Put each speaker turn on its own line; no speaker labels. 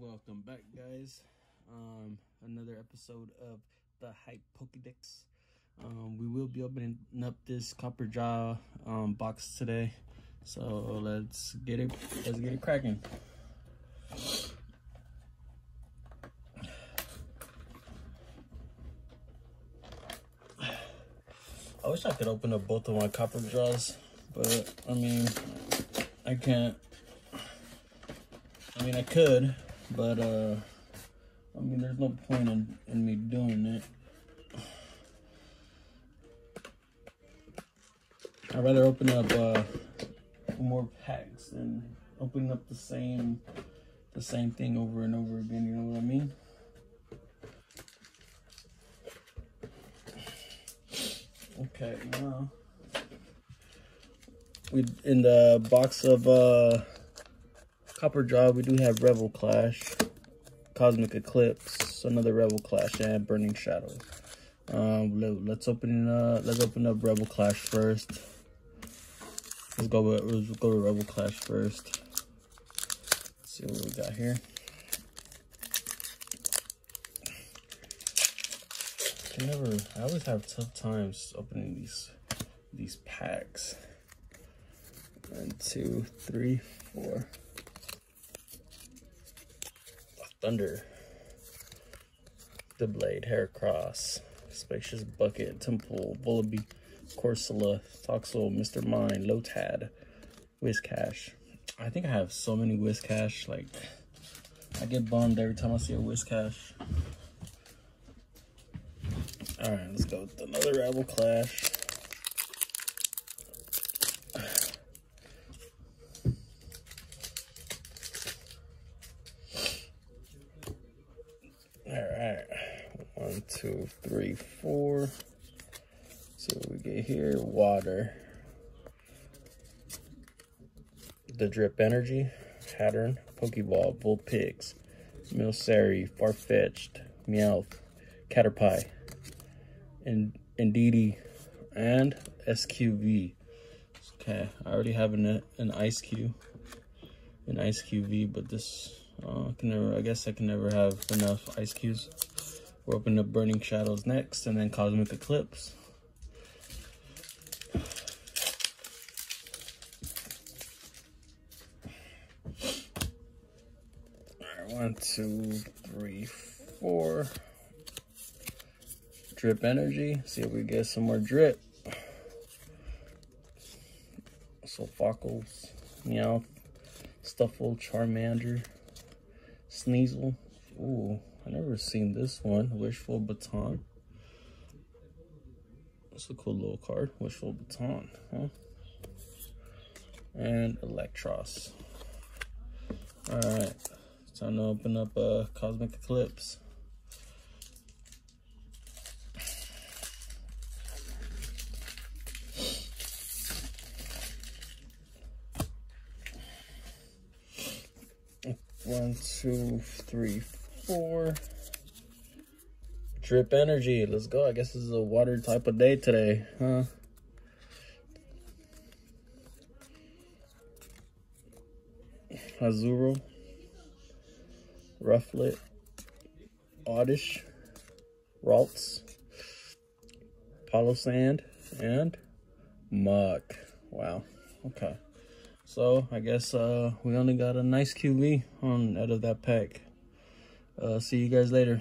Welcome back, guys. Um, another episode of the Hype Pokedex. Um, we will be opening up this copper jaw um, box today, so let's get it. Let's get it cracking. I wish I could open up both of my copper jaws, but I mean, I can't. I mean, I could, but uh, I mean, there's no point in, in me doing it. I'd rather open up uh, more packs than opening up the same the same thing over and over again. You know what I mean? Okay, now we in the box of uh Copper Jaw, we do have Rebel Clash, Cosmic Eclipse, another Rebel Clash, and Burning Shadow. Um, let, us open uh, let's open up Rebel Clash first. Let's go with let's go to Rebel Clash first. Let's see what we got here. I never I always have tough times opening these these packs. One, two, three, four. Thunder, the Blade, Heracross, Spacious Bucket, Temple, Vullaby, Corsola, Toxel, Mr. Mime, Lotad, Whiscash. I think I have so many Whiscash, like, I get bummed every time I see a Whiscash. Alright, let's go with another Rebel Clash. All right, one, two, three, four. So we get here. Water. The Drip Energy, Pattern, Pokeball, Vulpix, Milcery, Farfetch'd, Meowth, Caterpie, and Indeedee, and Eiscue V. Okay, I already have an, an Ice Cube, an Eiscue V, but this uh, I can never. I guess I can never have enough ice cubes. We're opening up Burning Shadows next, and then Cosmic Eclipse. One, two, three, four. Drip Energy. See if we get some more drip. Sulfocles, Meowth, Stufful, Charmander. Sneasel. Ooh, I never seen this one. Wishful Baton. That's a cool little card. Wishful Baton, huh? And Electros. Alright. Time to open up a Cosmic Eclipse. One, two, three, four. Drip energy. Let's go. I guess this is a water type of day today, huh? Azuro. Rufflet. Oddish. Ralts. Palossand. And Muk. Wow. Okay. So I guess uh, we only got a nice QV on out of that pack. Uh, see you guys later.